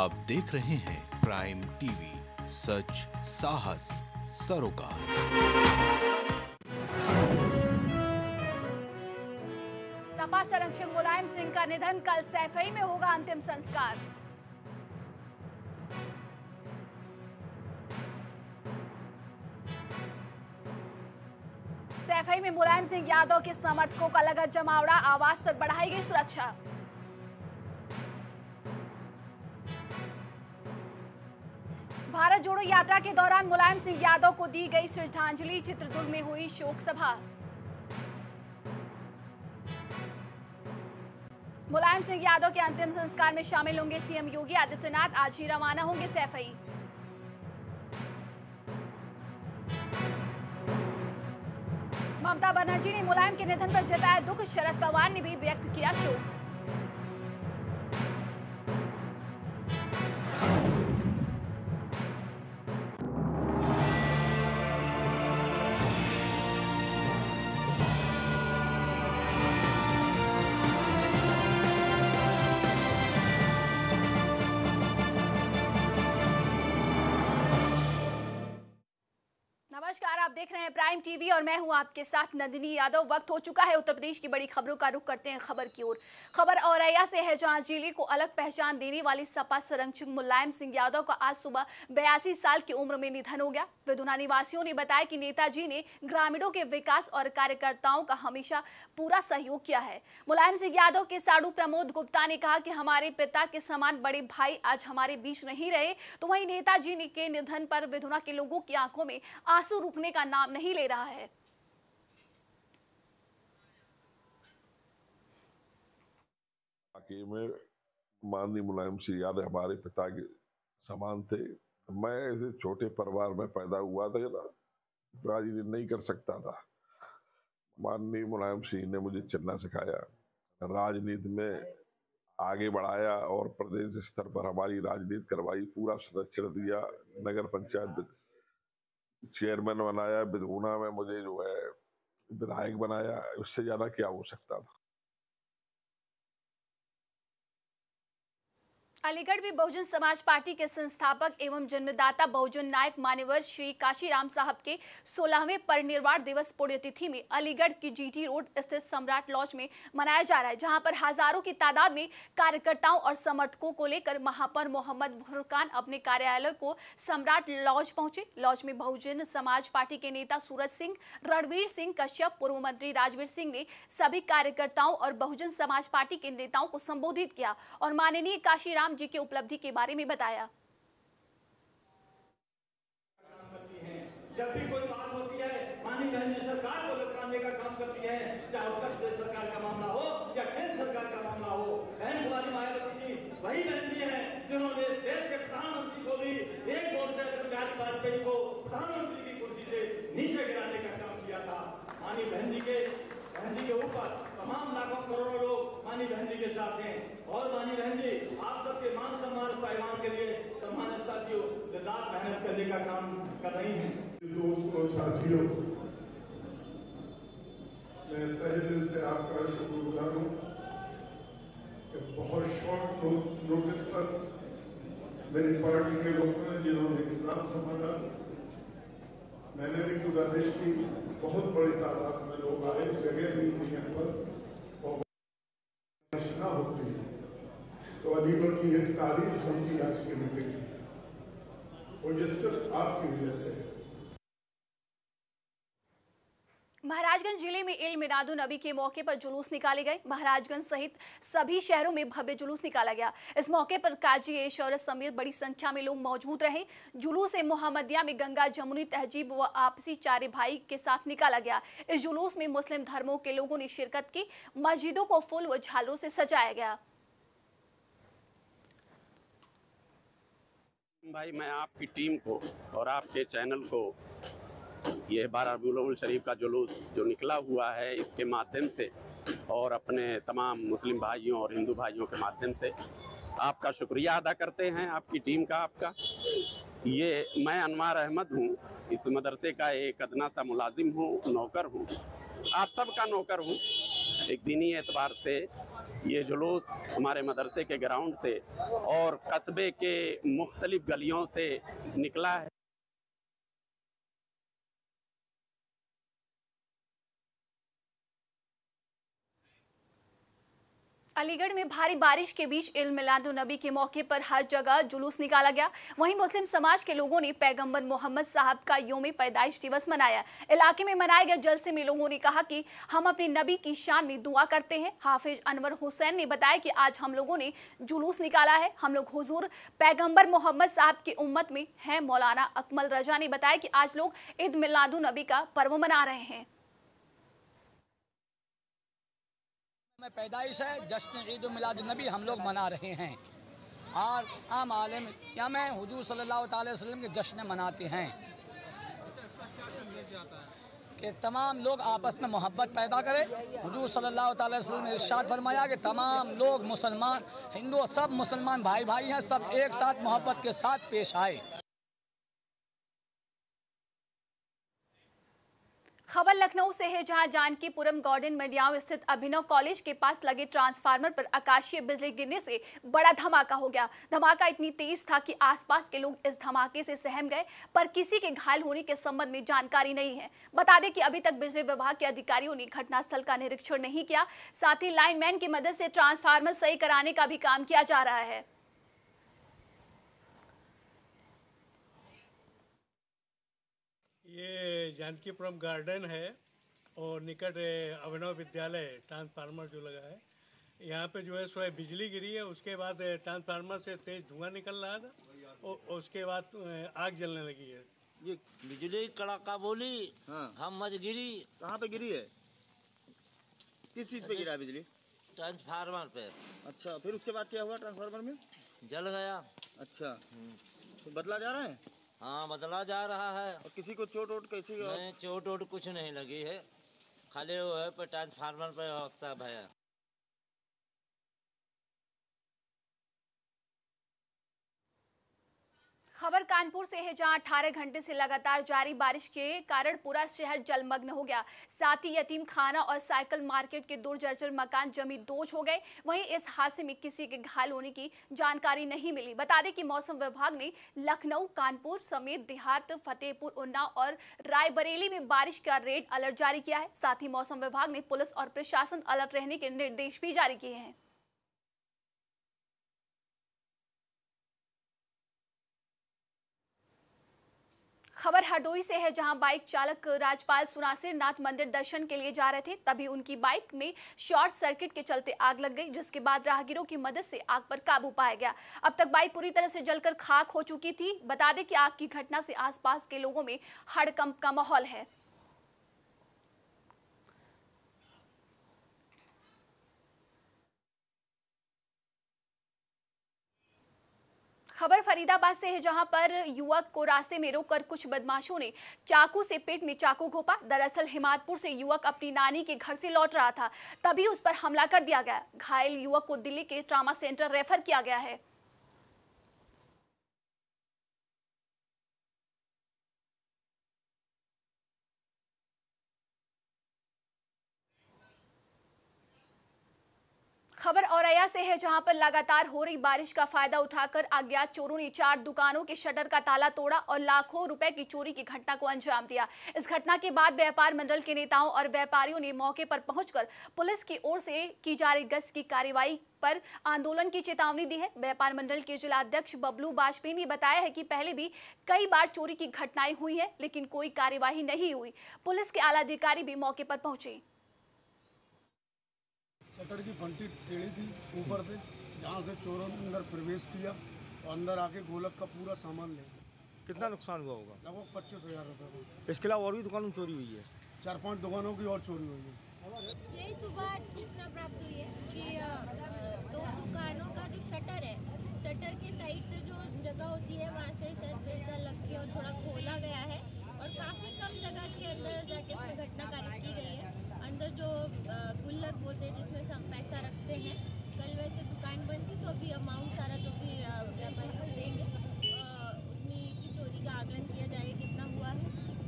आप देख रहे हैं प्राइम टीवी सच, साहस, सरोकार। सपा संरक्षक मुलायम सिंह का निधन कल सैफई में होगा अंतिम संस्कार। सैफई में मुलायम सिंह यादव के समर्थकों का लगा जमावड़ा आवास पर बढ़ाई गई सुरक्षा। जोड़ो यात्रा के दौरान मुलायम सिंह यादव को दी गई श्रद्धांजलि चित्रदुर्ग में हुई शोक सभा। मुलायम सिंह यादव के अंतिम संस्कार में शामिल होंगे सीएम योगी आदित्यनाथ। आज ही रवाना होंगे सैफई। ममता बनर्जी ने मुलायम के निधन पर जताया दुख। शरद पवार ने भी व्यक्त किया शोक। आप देख रहे हैं प्राइम टीवी और मैं हूँ आपके साथ नंदिनी यादव। वक्त हो चुका है उत्तर प्रदेश की बड़ी खबरों का रुख करते हैं खबर की ओर। खबर औरैया से है जहाँ ज़िले को अलग पहचान देने वाली सपा संरक्षक मुलायम सिंह यादव का आज सुबह बयासी साल की उम्र में निधन हो गया। विधुना निवासियों ने बताया कि नेताजी ने ग्रामीणों के विकास और कार्यकर्ताओं का हमेशा पूरा सहयोग किया है। मुलायम सिंह यादव के साड़ू प्रमोद गुप्ता ने कहा कि हमारे पिता के समान बड़े भाई आज हमारे बीच नहीं रहे तो वही नेताजी के निधन पर विधुना के लोगों की आँखों में आँसू रुकने का नाम नहीं ले रहा है। में माननीय मुलायम सिंह यादव हमारे पिता के समान थे। मैं ऐसे छोटे परिवार में पैदा हुआ था राजनीति नहीं कर सकता था। माननीय मुलायम सिंह ने मुझे चलना सिखाया, राजनीति में आगे बढ़ाया और प्रदेश स्तर पर हमारी राजनीति करवाई, पूरा संरक्षण दिया, नगर पंचायत चेयरमैन बनाया बिधुना में मुझे जो है, विधायक बनाया, उससे ज़्यादा क्या हो सकता था? अलीगढ़ में बहुजन समाज पार्टी के संस्थापक एवं जन्मदाता बहुजन नायक मान्यवर श्री काशीराम साहब के 16वें परिनिर्वाण दिवस पुण्यतिथि में अलीगढ़ की जीटी रोड स्थित सम्राट लॉज में मनाया जा रहा है, जहाँ पर हज़ारों की तादाद में कार्यकर्ताओं और समर्थकों को लेकर महापौर मोहम्मद फुरकान अपने कार्यालय को सम्राट लॉज पहुँचे। लॉज में बहुजन समाज पार्टी के नेता सूरज सिंह, रणवीर सिंह कश्यप, पूर्व मंत्री राजवीर सिंह ने सभी कार्यकर्ताओं और बहुजन समाज पार्टी के नेताओं को संबोधित किया और माननीय काशीराम राम जी की उपलब्धि के बारे में बताया। जब भी कोई बात होती है मानी बहन सरकार को लटकाने का काम करती है, चाहे उत्तर प्रदेश सरकार का मामला हो या केंद्र सरकार का मामला हो, बहन कुमारी मायावती जी, वही बहन जी है जिन्होंने देश के प्रधानमंत्री को भी एक वोट से अटल बिहारी वाजपेयी को प्रधानमंत्री की कुर्सी से नीचे गिराने का काम किया था। मानी बहन जी के, बहन जी के ऊपर तमाम लाखों करोड़ों लोग मानी बहन जी के साथ हैं। और मानी बहन जी, आप सबके मान सम्मान पैमान के लिए सम्मानित साथियों दिलदार मेहनत करने का काम कर रही हैं। दोस्तों साथियों, मैं तहे दिल से आपका शुक्रगुजार कि बहुत शॉर्ट नोटिस पर मेरी पार्टी के लोगों ने जिन्होंने किताब संभाला, मैंने भी गुजारिश की बहुत बड़ी तादाद में लोग आए जगह भी थी यहाँ पर और बारिश ना होती तो अलीगढ़ की तारीफ़ होती आज की और ये सिर्फ़ आपकी वजह से। है महाराजगंज ज़िले में इल मिलादुन नबी के मौके पर जुलूस निकाले गए। महाराजगंज सहित सभी शहरों में भव्य जुलूस निकाला गया। इस मौके पर काजी ए समेत बड़ी संख्या में लोग मौजूद रहे। जुलूस ए मोहम्मदिया में गंगा जमुनी तहजीब व आपसी चारे भाई के साथ निकाला गया। इस जुलूस में मुस्लिम धर्मों के लोगों ने शिरकत की। मस्जिदों को फूल व झालों से सजाया गया। भाई, मैं आपकी टीम को और आपके चैनल को यह बारह रबीउल शरीफ का जुलूस जो निकला हुआ है, इसके माध्यम से और अपने तमाम मुस्लिम भाइयों और हिंदू भाइयों के माध्यम से आपका शुक्रिया अदा करते हैं, आपकी टीम का आपका। ये मैं अनवार अहमद हूँ, इस मदरसे का एक अदना सा मुलाजिम हूँ, नौकर हूँ। आप सबका नौकर हूँ। एक दीनी एतबार से ये जुलूस हमारे मदरसे के ग्राउंड से और कस्बे के मुख्तलिफ़ गलियों से निकला है। अलीगढ़ में भारी बारिश के बीच इल मिलादुलनबी के मौके पर हर जगह जुलूस निकाला गया। वहीं मुस्लिम समाज के लोगों ने पैगंबर मोहम्मद साहब का योम पैदाइश दिवस मनाया। इलाके में मनाए गए जलसे में लोगों ने कहा कि हम अपने नबी की शान में दुआ करते हैं। हाफिज अनवर हुसैन ने बताया कि आज हम लोगों ने जुलूस निकाला है। हम लोग हुजूर पैगंबर मोहम्मद साहब की उम्मत में हैं। मौलाना अकमल रजा ने बताया कि आज लोग ईद मिलादुलनबी का पर्व मना रहे हैं। में पैदाइश है, जश्न ईद मिलादुलनबी हम लोग मना रहे हैं। और आम आलम, या में हुजूर सल्लल्लाहु अलैहि वसल्लम के जश्न मनाते हैं। कि तमाम लोग आपस में मोहब्बत पैदा करें। हुजूर सल्लल्लाहु अलैहि ने इरशाद फरमाया कि तमाम लोग मुसलमान, हिंदू सब मुसलमान भाई भाई हैं, सब एक साथ मोहब्बत के साथ पेश आए। खबर लखनऊ से है, जहाँ जानकीपुरम गार्डन मडियाव स्थित अभिनव कॉलेज के पास लगे ट्रांसफार्मर पर आकाशीय बिजली गिरने से बड़ा धमाका हो गया। धमाका इतनी तेज था कि आसपास के लोग इस धमाके से सहम गए, पर किसी के घायल होने के संबंध में जानकारी नहीं है। बता दें कि अभी तक बिजली विभाग के अधिकारियों ने घटनास्थल का निरीक्षण नहीं किया। साथ ही लाइनमैन की मदद से ट्रांसफार्मर सही कराने का भी काम किया जा रहा है। ये जानकीपुरम गार्डन है और निकट अभिनव विद्यालय ट्रांसफार्मर जो लगा है। यहाँ पे जो है सो बिजली गिरी है उसके बाद ट्रांसफार्मर से तेज धुआँ निकल रहा था और उसके बाद आग जलने लगी है। ये बिजली कड़ाका बोली हाँ। हम मत गिरी। कहाँ पे गिरी है? किस चीज़ पे गिरा बिजली? ट्रांसफार्मर पे। अच्छा फिर उसके बाद क्या हुआ ट्रांसफार्मर में? जल गया। अच्छा। तो बदला जा रहा है? हाँ बदला जा रहा है। और किसी को चोट वोट कैसी नहीं चोट वोट कुछ नहीं लगी है। खाली वो है पर ट्रांसफार्मर पर होता भैया। खबर कानपुर से है, जहाँ 18 घंटे से लगातार जारी बारिश के कारण पूरा शहर जलमग्न हो गया। साथ ही यतीम खाना और साइकिल मार्केट के दो जर्जर मकान जमी दोज हो गए। वहीं इस हादसे में किसी के घायल होने की जानकारी नहीं मिली। बता दें कि मौसम विभाग ने लखनऊ, कानपुर समेत देहात, फतेहपुर उन्नाव और रायबरेली में बारिश का रेड अलर्ट जारी किया है। साथ ही मौसम विभाग ने पुलिस और प्रशासन अलर्ट रहने के निर्देश भी जारी किए हैं। खबर हरदोई से है जहाँ बाइक चालक राजपाल सुनासिर नाथ मंदिर दर्शन के लिए जा रहे थे, तभी उनकी बाइक में शॉर्ट सर्किट के चलते आग लग गई, जिसके बाद राहगीरों की मदद से आग पर काबू पाया गया। अब तक बाइक पूरी तरह से जलकर खाक हो चुकी थी। बता दें कि आग की घटना से आसपास के लोगों में हड़कंप का माहौल है। खबर फरीदाबाद से है, जहाँ पर युवक को रास्ते में रोककर कुछ बदमाशों ने चाकू से पेट में चाकू घोपा। दरअसल हिमादपुर से युवक अपनी नानी के घर से लौट रहा था, तभी उस पर हमला कर दिया गया। घायल युवक को दिल्ली के ट्रामा सेंटर रेफर किया गया है। खबर औरैया से है, जहाँ पर लगातार हो रही बारिश का फ़ायदा उठाकर अज्ञात चोरों ने चार दुकानों के शटर का ताला तोड़ा और लाखों रुपए की चोरी की घटना को अंजाम दिया। इस घटना के बाद व्यापार मंडल के नेताओं और व्यापारियों ने मौके पर पहुंचकर पुलिस की ओर से की जा रही गश्त की कार्रवाई पर आंदोलन की चेतावनी दी है। व्यापार मंडल के जिलाध्यक्ष बबलू वाजपेयी ने बताया है कि पहले भी कई बार चोरी की घटनाएँ हुई है, लेकिन कोई कार्यवाही नहीं हुई। पुलिस के आला अधिकारी भी मौके पर पहुँचे। शटर की फंटी टेढ़ी थी ऊपर से जहाँ से चोरों ने अंदर प्रवेश किया और अंदर आके गोलक का पूरा सामान ले कितना नुकसान हुआ होगा? लगभग पच्चीस हज़ार रुपये का इसके अलावा और भी दुकानों में चोरी हुई है? चार पाँच दुकानों की और चोरी हुई है। यही सुबह सूचना प्राप्त हुई है कि दो दुकानों का जो शटर है शटर के साइड से जो जगह होती है वहाँ से शायद बेलचा लग के और थोड़ा खोला गया है और काफ़ी कम जगह के अंदर जाके इसमें घटनाकारी की गई है। अंदर जो गुल्लक बोलते हैं जिसमें सब पैसा रखते हैं कल वैसे दुकान बंद थी तो अभी अमाउंट सारा जो भी व्यापारी को देंगे उतनी की चोरी का आकलन किया जाएगा कितना हुआ है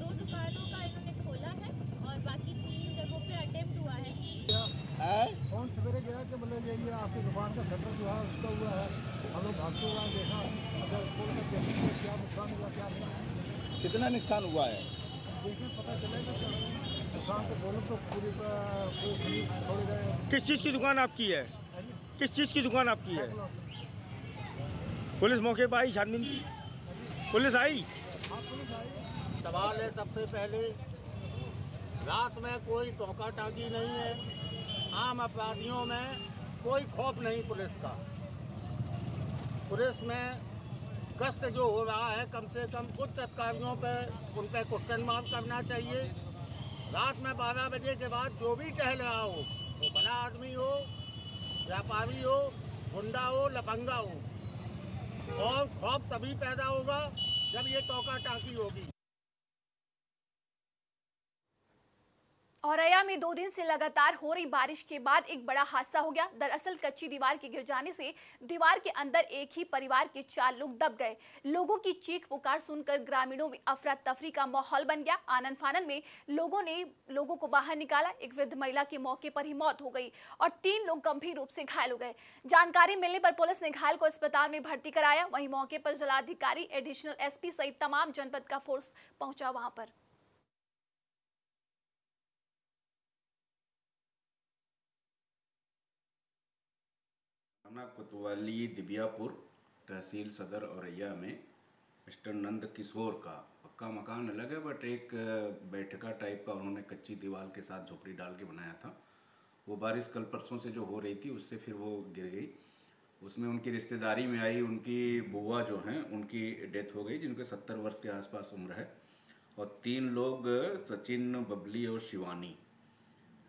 दो दुकानों का इन्होंने खोला है और बाकी तीन जगहों पे अटेम्प्ट हुआ है फ़ोन सवेरे गया कि मतलब ये ये आपकी दुकान का शटर जो है उसका हुआ है हम लोग भागते हुए आए, देखा अगर खोल कर देखेंगे तो क्या नुकसान हुआ क्या नहीं कितना नुकसान हुआ है? देखिए पता चलेगा तो दुकान को बोलो तो पूरी पूरी छोड़ गए। किस चीज़ की दुकान आपकी है? किस चीज़ की दुकान आपकी है? पुलिस मौके पर आई छानबीन की? पुलिस आई? सवाल है सबसे पहले। रात में कोई टोका टाकी नहीं है। आम अपराधियों में कोई खौफ नहीं पुलिस का। पुलिस में गश्त जो हो रहा है, कम से कम उच्च अधिकारियों पर उन पर क्वेश्चन मार्क करना चाहिए। रात में बारह बजे के बाद जो भी टहल रहा हो, वो बड़ा आदमी हो, व्यापारी हो, गुंडा हो लपंगा हो, और खौफ तभी पैदा होगा जब ये टोका टाकी होगी। औरैया में दो दिन से लगातार हो रही बारिश के बाद एक बड़ा हादसा हो गया। दरअसल कच्ची दीवार के गिर जाने से दीवार के अंदर एक ही परिवार के चार लोग दब गए। लोगों की चीख पुकार सुनकर ग्रामीणों में अफरा तफरी का माहौल बन गया। आनंद फानन में लोगों ने लोगों को बाहर निकाला। एक वृद्ध महिला की मौके पर ही मौत हो गई और तीन लोग गंभीर रूप से घायल हो गए। जानकारी मिलने पर पुलिस ने घायल को अस्पताल में भर्ती कराया। वहीं मौके पर जिलाधिकारी, एडिशनल एसपी सहित तमाम जनपद का फोर्स पहुँचा वहाँ पर। थाना कोतवाली दिबियापुर तहसील सदर औरैया में मिस्टर नंद किशोर का पक्का मकान अलग है बट एक बैठका टाइप का उन्होंने कच्ची दीवार के साथ झोपड़ी डाल के बनाया था। वो बारिश कल परसों से जो हो रही थी, उससे फिर वो गिर गई। उसमें उनकी रिश्तेदारी में आई, उनकी बुआ जो हैं, उनकी डेथ हो गई, जिनके सत्तर वर्ष के आसपास उम्र है। और तीन लोग सचिन, बबली और शिवानी।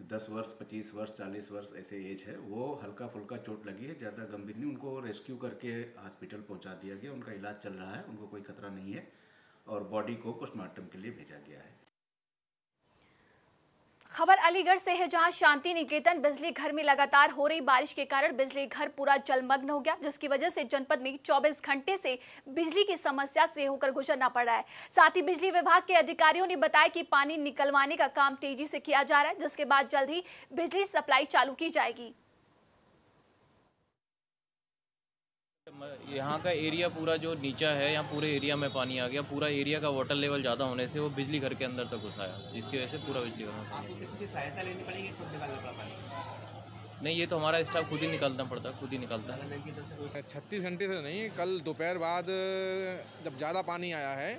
दस वर्ष, पच्चीस वर्ष, चालीस वर्ष ऐसे एज है, वो हल्का फुल्का चोट लगी है, ज़्यादा गंभीर नहीं, उनको रेस्क्यू करके हॉस्पिटल पहुँचा दिया गया, उनका इलाज चल रहा है, उनको कोई खतरा नहीं है और बॉडी को पोस्टमार्टम के लिए भेजा गया है। खबर अलीगढ़ से है जहाँ शांति निकेतन बिजली घर में लगातार हो रही बारिश के कारण बिजली घर पूरा जलमग्न हो गया, जिसकी वजह से जनपद में 24 घंटे से बिजली की समस्या से होकर गुजरना पड़ रहा है। साथ ही बिजली विभाग के अधिकारियों ने बताया कि पानी निकलवाने का काम तेज़ी से किया जा रहा है, जिसके बाद जल्द ही बिजली सप्लाई चालू की जाएगी। यहाँ का एरिया पूरा जो नीचा है यहाँ पूरे एरिया में पानी आ गया। पूरा एरिया का वाटर लेवल ज़्यादा होने से वो बिजली घर के अंदर तक घुस आया जिसकी वजह से पूरा बिजली घर में पानी इसकी सहायता लेनी पड़ेगी खुद निकालना पड़ा पानी? नहीं ये तो हमारा स्टाफ खुद ही निकालना पड़ता है खुद ही निकालता। है छत्तीस घंटे से नहीं कल दोपहर बाद जब ज़्यादा पानी आया है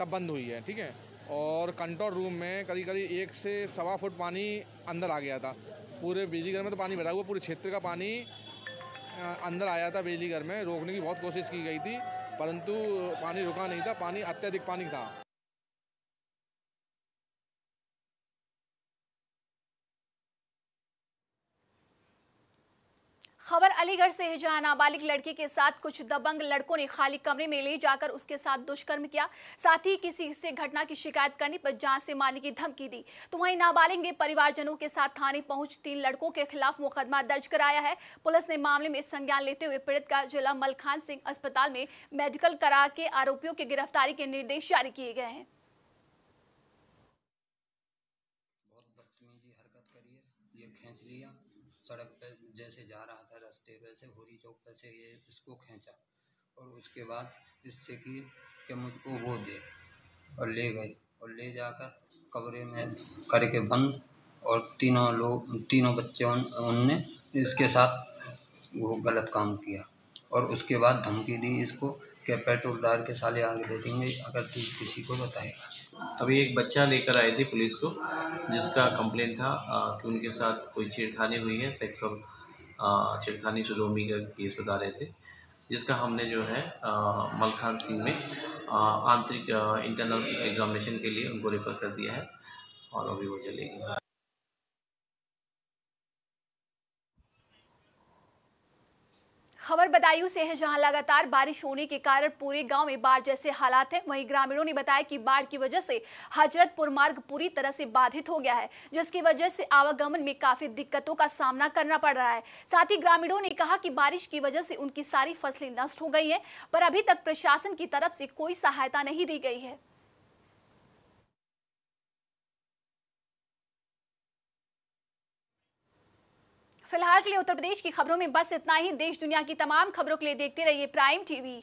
तब बंद हुई है ठीक है? और कंट्रोल रूम में करीब करीब एक से सवा फुट पानी अंदर आ गया था। पूरे बिजली घर में तो पानी भरा हुआ पूरे क्षेत्र का पानी अंदर आया था बिजली घर में, रोकने की बहुत कोशिश की गई थी, परंतु पानी रुका नहीं था, पानी अत्यधिक पानी था। खबर अलीगढ़ से है, जहाँ नाबालिग लड़के के साथ कुछ दबंग लड़कों ने खाली कमरे में ले जाकर उसके साथ दुष्कर्म किया। साथ ही किसी से घटना की शिकायत करने पर जान से मारने की धमकी दी। तो वहीं नाबालिग ने परिवारजनों के साथ थाने पहुँच तीन लड़कों के खिलाफ मुकदमा दर्ज कराया है। पुलिस ने मामले में संज्ञान लेते हुए पीड़ित का जिला मलखान सिंह अस्पताल में मेडिकल करा के आरोपियों की गिरफ्तारी के निर्देश जारी किए गए हैं। है। सड़क पे जैसे जा रहा पे से होरी चौक पे से ये इसको खींचा और उसके बाद इससे की कि मुझको वो दे और ले गए और ले जाकर कमरे में करके बंद और तीनों लोग तीनों बच्चे उन, उनने इसके साथ वो गलत काम किया और उसके बाद धमकी दी इसको कि पेट्रोल डाल के साले आगे दे देंगे अगर तू किसी को बताएगा। अभी एक बच्चा लेकर आए थे पुलिस को जिसका कंप्लेन था कि उनके साथ कोई छेड़खानी हुई है सेक्सुअल छेड़खानी सुलोमी का केस बता रहे थे, जिसका हमने जो है मलखान सिंह में आंतरिक इंटरनल एग्जामिनेशन के लिए उनको रेफर कर दिया है, और अभी वो चलेगी। खबर बदायूं से है जहाँ लगातार बारिश होने के कारण पूरे गाँव में बाढ़ जैसे हालात हैं। वहीं ग्रामीणों ने बताया कि बाढ़ की वजह से हजरतपुर मार्ग पूरी तरह से बाधित हो गया है, जिसकी वजह से आवागमन में काफ़ी दिक्कतों का सामना करना पड़ रहा है। साथ ही ग्रामीणों ने कहा कि बारिश की वजह से उनकी सारी फ़सलें नष्ट हो गई है, पर अभी तक प्रशासन की तरफ़ से कोई सहायता नहीं दी गई है। फ़िलहाल के लिए उत्तर प्रदेश की खबरों में बस इतना ही। देश दुनिया की तमाम खबरों के लिए देखते रहिए प्राइम टीवी